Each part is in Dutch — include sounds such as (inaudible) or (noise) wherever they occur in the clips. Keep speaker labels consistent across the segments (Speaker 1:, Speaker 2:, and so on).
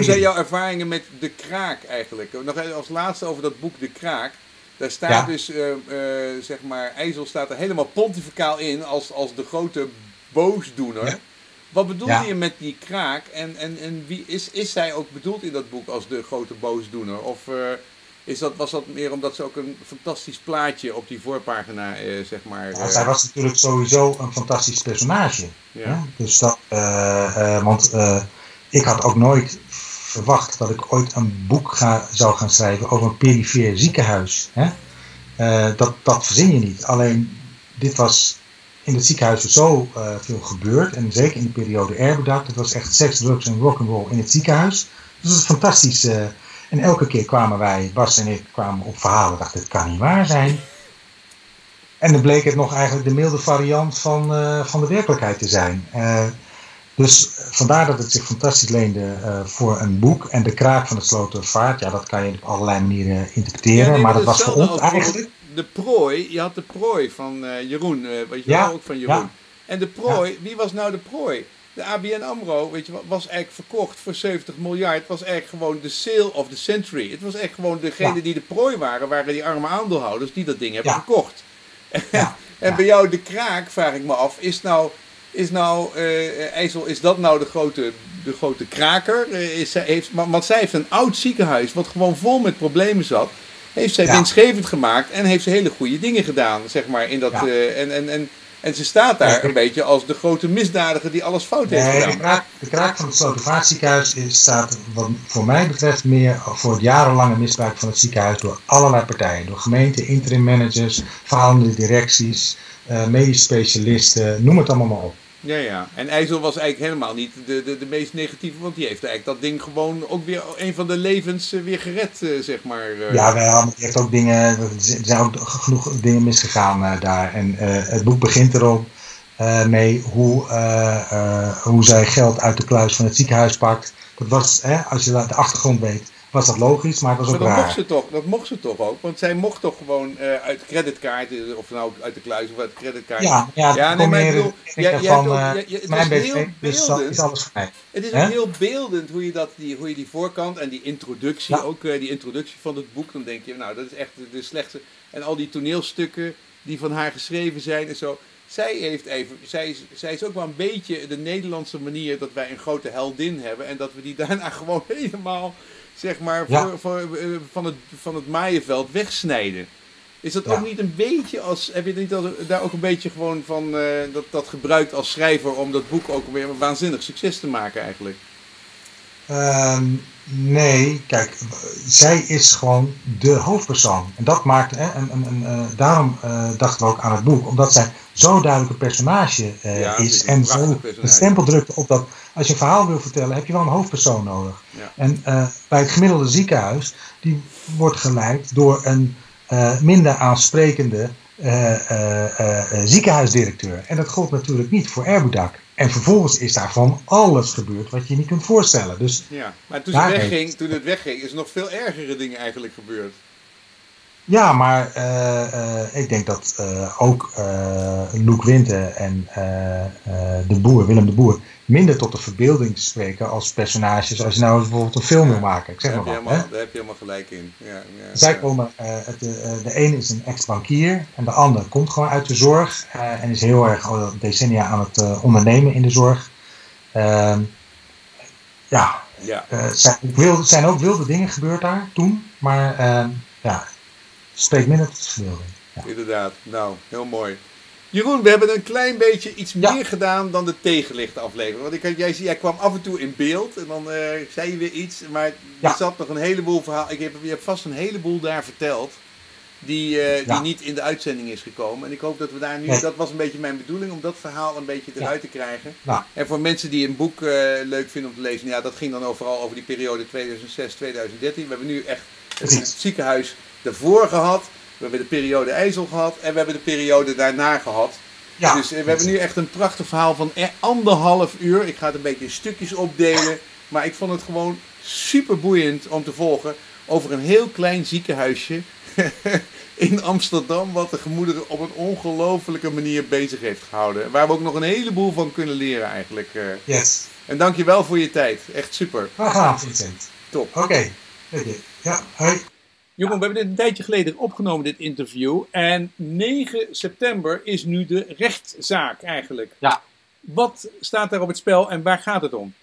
Speaker 1: Hoe zijn jouw ervaringen met De Kraak eigenlijk? Nog even als laatste over dat boek De Kraak. Daar staat
Speaker 2: Ja.
Speaker 1: dus, eh, zeg maar, IJssel staat er helemaal pontificaal in als, als de grote boosdoener.
Speaker 2: Ja.
Speaker 1: Wat bedoelde
Speaker 2: Ja.
Speaker 1: je met die kraak? En, en, en wie is, is zij ook bedoeld in dat boek als de grote boosdoener? Of eh, is dat, was dat meer omdat ze ook een fantastisch plaatje op die voorpagina, eh, zeg maar...
Speaker 2: Ja, zij was natuurlijk sowieso een fantastisch personage.
Speaker 1: ja.
Speaker 2: hè? Dus dat, want ik had ook nooit verwacht dat ik ooit een boek ga, zou gaan schrijven over een perifeer ziekenhuis. Hè? Eh, dat, dat verzin je niet. Alleen dit was in het ziekenhuis zo eh, veel gebeurd. En zeker in de periode Erbedak. Het was echt seks, drugs en rock'n'roll in het ziekenhuis. Dus dat is fantastisch. eh. en elke keer kwamen wij, Bas en ik, kwamen op verhalen. dachten, dit kan niet waar zijn. En dan bleek het nog eigenlijk de milde variant van, van de werkelijkheid te zijn. Dus vandaar dat het zich fantastisch leende eh, voor een boek. En de kraak van de Slotervaart, ja, dat kan je op allerlei manieren interpreteren.
Speaker 1: Ja, nee,
Speaker 2: maar dat was voor ons eigenlijk.
Speaker 1: De prooi, je had de prooi van eh, Jeroen, eh weet je
Speaker 2: Ja,
Speaker 1: wel, ook van Jeroen.
Speaker 2: ja.
Speaker 1: En de prooi, wie was nou de prooi? De ABN AMRO, weet je, was eigenlijk verkocht voor 70 miljard. Het was eigenlijk gewoon de sale of the century. Het was echt gewoon degene die de prooi waren, waren die arme aandeelhouders die dat ding hebben.
Speaker 2: Ja, (laughs)
Speaker 1: En bij jou de kraak, vraag ik me af, is nou, is nou eh, IJssel, is dat nou de grote, de grote kraker? Eh, is zij, heeft, maar- want zij heeft een oud ziekenhuis wat gewoon vol met problemen zat. Heeft zij
Speaker 2: Ja.
Speaker 1: winstgevend gemaakt en heeft ze hele goede dingen gedaan, zeg maar. In dat,
Speaker 2: Ja.
Speaker 1: eh, en, en, en, en ze staat daar een beetje als de grote misdadiger die alles fout heeft
Speaker 2: Nee, de
Speaker 1: gedaan.
Speaker 2: kraak, de kraak van het Slotervaartziekenhuis is, staat, wat voor mij betreft, meer voor het jarenlange misbruik van het ziekenhuis door allerlei partijen. Door gemeenten, interim managers, falende directies, eh medisch specialisten, noem het allemaal maar op.
Speaker 1: Ja, ja. En IJssel was eigenlijk helemaal niet de, de, de meest negatieve, want die heeft eigenlijk dat ding gewoon ook weer een van de levens eh, weer gered, eh, zeg maar. eh.
Speaker 2: Ja, wel, maar die heeft ook dingen, er zijn ook genoeg dingen misgegaan eh, daar. En eh, het boek begint erop eh, mee hoe, eh, eh, hoe zij geld uit de kluis van het ziekenhuis pakt. Dat was, hè, als je de achtergrond weet, was dat logisch, maar het was
Speaker 1: Maar
Speaker 2: ook
Speaker 1: dat mocht,
Speaker 2: raar.
Speaker 1: ze toch, dat mocht ze toch ook? Want zij mocht toch gewoon eh, uit de creditkaart, eh, of nou uit de kluis of uit de creditkaart.
Speaker 2: Ja, ja,
Speaker 1: Ja, nee, maar ik bedoel,
Speaker 2: van, eh,
Speaker 1: jij- jij- het
Speaker 2: mijn BV,
Speaker 1: heel
Speaker 2: dus dat is alles.
Speaker 1: Het is heel beeldend hoe je, dat, die, hoe je die voorkant en die introductie,
Speaker 2: Ja.
Speaker 1: ook eh, die introductie van het boek, dan denk je, nou dat is echt de, de slechtste. En al die toneelstukken die van haar geschreven zijn en zo. Zij, heeft even, zij, is, zij is ook wel een beetje de Nederlandse manier dat wij een grote heldin hebben. En dat we die daarna (laughs) gewoon helemaal, zeg maar,
Speaker 2: Ja.
Speaker 1: voor, voor, eh, van, het, van het maaienveld wegsnijden. Is dat
Speaker 2: Ja.
Speaker 1: ook niet een beetje als. Heb je niet al- daar ook een beetje gewoon van eh, dat, dat gebruikt als schrijver om dat boek ook weer een waanzinnig succes te maken eigenlijk?
Speaker 2: Ehm, nee, kijk, zij is gewoon de hoofdpersoon. En dat maakt, hè, en, en, en, eh, daarom eh, dachten we ook aan het boek, omdat zij zo duidelijk een personage eh,
Speaker 1: Ja, is een
Speaker 2: En zo de stempel drukt op dat, als je een verhaal wil vertellen, heb je wel een hoofdpersoon nodig.
Speaker 1: Ja.
Speaker 2: En bij het gemiddelde ziekenhuis, die wordt geleid door een minder aansprekende ziekenhuisdirecteur. En dat gold natuurlijk niet voor Erbudak. En vervolgens is daar van alles gebeurd wat je niet kunt voorstellen. Dus
Speaker 1: Ja, maar toen, ze
Speaker 2: Daar
Speaker 1: wegging, toen het wegging, is er nog veel ergere dingen eigenlijk gebeurd.
Speaker 2: Ja, maar eh, eh, ik denk dat eh, ook Loek Winter en de boer, Willem de Boer, minder tot de verbeelding spreken als personages als je nou bijvoorbeeld een film wil maken. Ik zeg
Speaker 1: Daar
Speaker 2: maar. Hè?
Speaker 1: daar heb je helemaal gelijk in. Ja, ja,
Speaker 2: Zij
Speaker 1: ja.
Speaker 2: komen, het, de ene is een ex-bankier en de ander komt gewoon uit de zorg en is heel erg al decennia aan het ondernemen in de zorg. Ehm, ja,
Speaker 1: Ja.
Speaker 2: zijn, ook wilde, zijn ook wilde dingen gebeurd daar toen, maar ehm, ja, spreekt minder tot verbeelding. Ja.
Speaker 1: Inderdaad, nou, heel mooi. Jeroen, we hebben een klein beetje iets
Speaker 2: Ja.
Speaker 1: meer gedaan dan de tegenlicht aflevering. Want ik, had- jij, jij kwam af en toe in beeld en dan eh, zei je weer iets. Maar
Speaker 2: Ja.
Speaker 1: er zat nog een heleboel verhaal. Ik heb, je hebt vast een heleboel daar verteld. Die, eh,
Speaker 2: Ja.
Speaker 1: die niet in de uitzending is gekomen. En ik hoop dat we daar nu,
Speaker 2: Nee.
Speaker 1: dat was een beetje mijn bedoeling, om dat verhaal een beetje eruit te krijgen.
Speaker 2: Nou,
Speaker 1: En voor mensen die een boek eh, leuk vinden om te lezen, ja, dat ging dan overal over die periode 2006-2013. We hebben nu echt het ziekenhuis ervoor gehad. We hebben de periode IJssel gehad en we hebben de periode daarna gehad.
Speaker 2: ja,
Speaker 1: dus eh, we hebben nu echt een prachtig verhaal van eh, anderhalf uur. Ik ga het een beetje in stukjes opdelen. Maar ik vond het gewoon super boeiend om te volgen over een heel klein ziekenhuisje (laughs) in Amsterdam. Wat de gemoederen op een ongelofelijke manier bezig heeft gehouden. Waar we ook nog een heleboel van kunnen leren eigenlijk. eh.
Speaker 2: yes.
Speaker 1: En dankjewel voor je tijd. Echt super.
Speaker 3: Gedaan, Vincent.
Speaker 1: Top.
Speaker 3: Oké. Okay. Ja, hoi.
Speaker 1: Jongen, we hebben dit een tijdje geleden opgenomen, dit interview. En 9 september is nu de rechtszaak eigenlijk.
Speaker 2: Ja.
Speaker 1: Wat staat daar op het spel en waar gaat het om?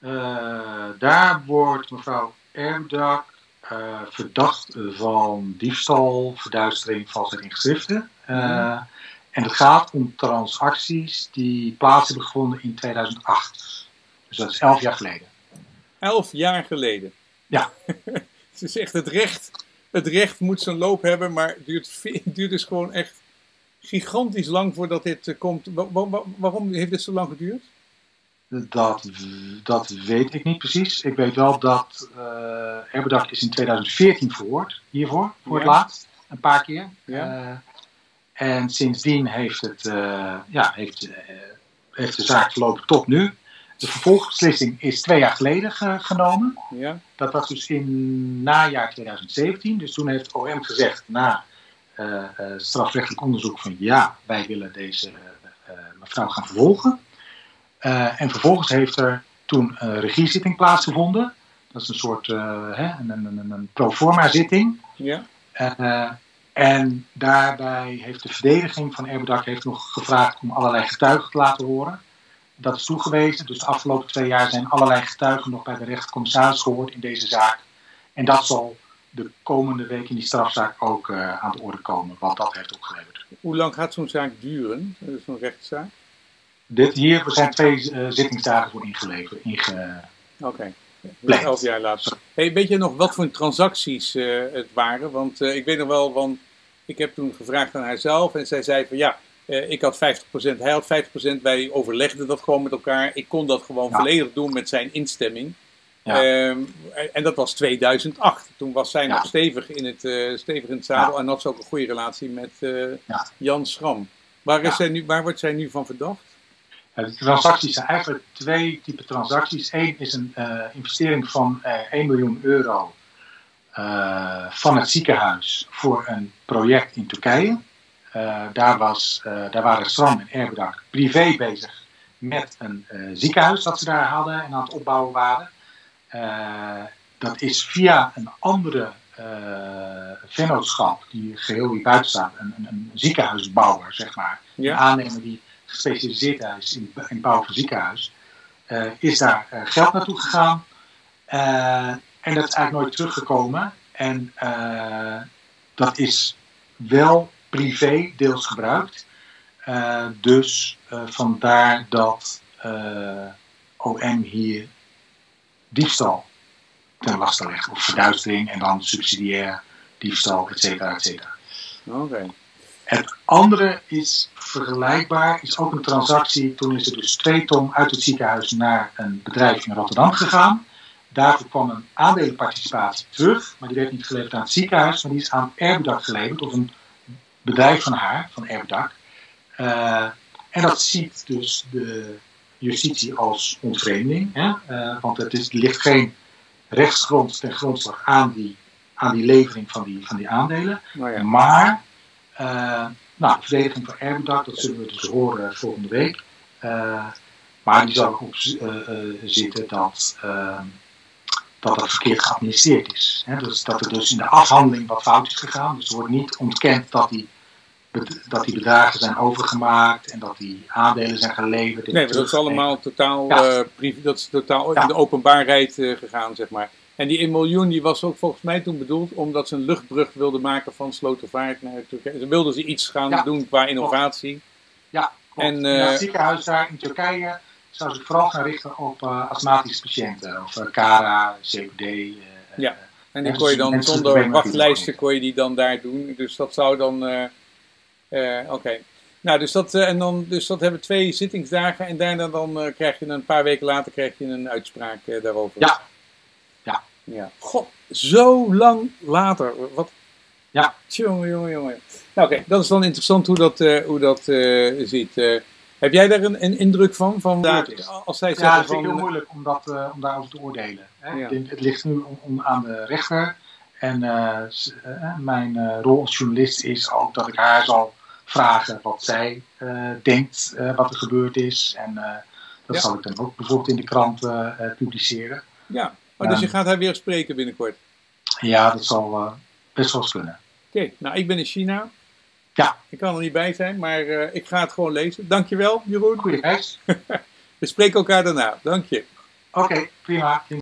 Speaker 2: Uh, daar wordt mevrouw Ermdak uh, verdacht van diefstal, verduistering, valsheid in geschriften. Uh, mm. En het gaat om transacties die plaats hebben gevonden in 2008. Dus dat is elf jaar geleden.
Speaker 1: Elf jaar geleden?
Speaker 2: Ja. (laughs) (laughs)
Speaker 1: het is echt het recht. Het recht moet zijn loop hebben, maar het duurt, het duurt dus gewoon echt gigantisch lang voordat dit komt. waarom heeft dit zo lang geduurd?
Speaker 2: Dat, dat weet ik niet precies. Ik weet wel dat uh, Erbedak is in 2014 verhoord hiervoor, voor het laatst. Een paar keer.
Speaker 1: Ja.
Speaker 2: Uh, en sindsdien heeft, het, uh, ja, heeft, heeft de zaak verlopen tot nu. De vervolgbeslissing is twee jaar geleden ge genomen.
Speaker 1: Ja.
Speaker 2: Dat was dus in najaar 2017. Dus toen heeft OM gezegd na strafrechtelijk onderzoek van ja, wij willen deze mevrouw gaan vervolgen. Uh, en vervolgens heeft er toen een regiezitting plaatsgevonden. Dat is een soort hè, een, een, een proforma zitting.
Speaker 1: Ja.
Speaker 2: En daarbij heeft de verdediging van Erbedak heeft nog gevraagd om allerlei getuigen te laten horen. Dat is toegewezen. Dus de afgelopen twee jaar zijn allerlei getuigen nog bij de rechtercommissaris gehoord in deze zaak. En dat zal de komende week in die strafzaak ook aan de orde komen, wat dat heeft opgeleverd.
Speaker 1: Hoe lang gaat zo'n zaak duren, zo'n rechtszaak?
Speaker 2: Dit hier zijn twee uh, zittingsdagen voor ingeleverd. Inge...
Speaker 1: Oké. Okay. Elf jaar later. Hey, weet je nog wat voor transacties uh, het waren? Want ik weet nog wel, want ik heb toen gevraagd aan haarzelf en zij zei van ja, ik had 50%, hij had 50%, wij overlegden dat gewoon met elkaar. Ik kon dat gewoon ja. volledig doen met zijn instemming. Ja. Um, en dat was 2008. Toen was zij ja. nog stevig in het, stevig in het zadel en had ze ook een goede relatie met Jan Schram. Waar, is zij nu, waar wordt zij nu van verdacht?
Speaker 2: de transacties zijn eigenlijk twee typen transacties. Eén is een investering van uh, 1 miljoen euro van het ziekenhuis voor een project in Turkije. Daar, was, daar waren Stram en Erbedak privé bezig met een ziekenhuis dat ze daar hadden en aan het opbouwen waren. dat is via een andere vennootschap die geheel hier buiten staat, een, een, een ziekenhuisbouwer, zeg maar.
Speaker 1: Ja.
Speaker 2: Een aannemer die gespecialiseerd is in, in bouw van ziekenhuis, uh, is daar uh, geld naartoe gegaan. Uh, en dat is eigenlijk nooit teruggekomen. En dat is wel privé deels gebruikt. dus vandaar dat OM hier diefstal ten laste legt. Of verduistering en dan subsidiair diefstal, et cetera, et cetera.
Speaker 1: Oké. Okay.
Speaker 2: Het andere is vergelijkbaar, is ook een transactie. Toen is er dus twee ton uit het ziekenhuis naar een bedrijf in Rotterdam gegaan. Daarvoor kwam een aandelenparticipatie terug, maar die werd niet geleverd aan het ziekenhuis, maar die is aan Erbedak geleverd, of een bedrijf van haar, van Erbedak. Uh, en dat ziet dus de justitie als ontvreemding, hè? Uh, want het is, er ligt geen rechtsgrond ten grondslag aan die, aan die levering van die, van die aandelen.
Speaker 1: Nou ja.
Speaker 2: Maar uh, nou, de verdediging van Erbedak, dat zullen we dus horen volgende week. Maar die zal ook zitten dat, dat dat verkeerd geadministreerd is. Dus dat er dus in de afhandeling wat fout is gegaan. Dus er wordt niet ontkend dat die, dat die bedragen zijn overgemaakt en dat die aandelen zijn geleverd.
Speaker 1: Nee, dat is allemaal totaal, ja. dat is totaal ja. in de openbaarheid gegaan, zeg maar. En die 1 miljoen die was ook volgens mij toen bedoeld omdat ze een luchtbrug wilden maken van Slotervaart naar Turkije. Ze wilden ze iets gaan
Speaker 2: ja,
Speaker 1: doen qua innovatie.
Speaker 2: Ja, klopt. En, uh, het ziekenhuis daar in Turkije zou zich vooral gaan richten op astmatische patiënten. Of CARA, COPD.
Speaker 1: ja, en die kon je dan zonder wachtlijsten kon je die dan daar doen. Dus dat zou dan... Oké. Okay. Nou, dus dat, en dan, dus dat hebben twee zittingsdagen en daarna dan krijg je een paar weken later krijg je een uitspraak daarover.
Speaker 2: Ja,
Speaker 1: ja. God, zo lang later. Wat?
Speaker 2: Ja.
Speaker 1: Jongen, jongen, jongen. Nou, oké, dat is dan interessant hoe dat, uh, hoe dat uh, ziet. Uh, heb jij daar een, een, indruk van? van
Speaker 2: ja,
Speaker 1: als zij
Speaker 2: ja, het is heel moeilijk om, dat, om daarover te oordelen. Hè? Ja. Het ligt nu om, om, aan de rechter. En mijn rol als journalist is ook dat ik haar zal vragen wat zij denkt wat er gebeurd is. En Dat
Speaker 1: Ja.
Speaker 2: zal ik dan ook bijvoorbeeld in de krant eh, eh, publiceren.
Speaker 1: Ja, oh, dus je gaat haar weer spreken binnenkort.
Speaker 2: Ja, dat zal eh, best wel eens kunnen.
Speaker 1: Oké, nou ik ben in China.
Speaker 2: Ja.
Speaker 1: Ik kan er niet bij zijn, maar eh, ik ga het gewoon lezen. Dankjewel, Jeroen.
Speaker 2: Goeie reis. (laughs)
Speaker 1: We spreken elkaar daarna. Dank je.
Speaker 2: Oké, prima.